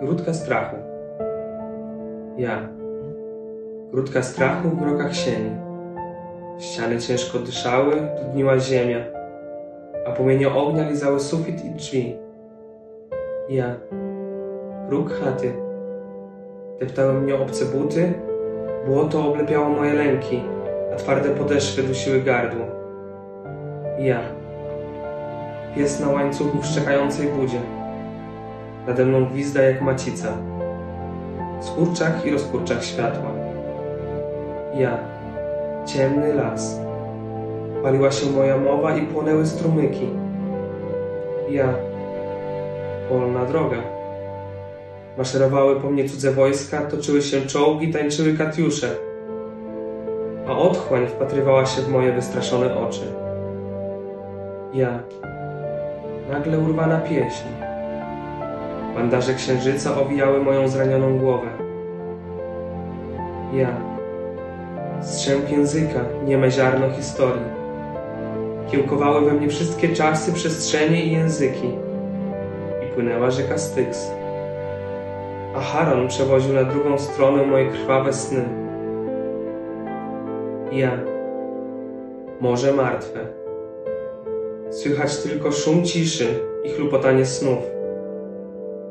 Grutka strachu. Ja. Grutka strachu w mrokach sieni. Ściany ciężko dyszały, dudniła ziemia, a płomienie ognia lizały sufit i drzwi. Ja. Próg chaty. Deptały mnie obce buty, błoto oblepiało moje lęki, a twarde podeszwy dusiły gardło. Ja. Pies na łańcuchu w szczekającej budzie. Nade mną gwizda jak macica. Skurczach i rozkurczach światła. Ja. Ciemny las. Paliła się moja mowa i płonęły strumyki. Ja. Polna droga. Maszerowały po mnie cudze wojska, toczyły się czołgi, tańczyły katiusze. A otchłań wpatrywała się w moje wystraszone oczy. Ja. Nagle urwana pieśń. Bandaże księżyca owijały moją zranioną głowę. Ja. Strzęp języka, nieme ziarno historii. Kiełkowały we mnie wszystkie czasy, przestrzenie i języki. I płynęła rzeka Styx. A Charon przewoził na drugą stronę moje krwawe sny. Ja. Morze martwe. Słychać tylko szum ciszy i chlupotanie snów.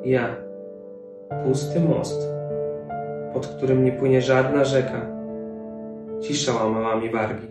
Ja. Pusty most, pod którym nie płynie żadna rzeka. Cisza łamała mi wargi.